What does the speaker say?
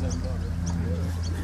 güzel.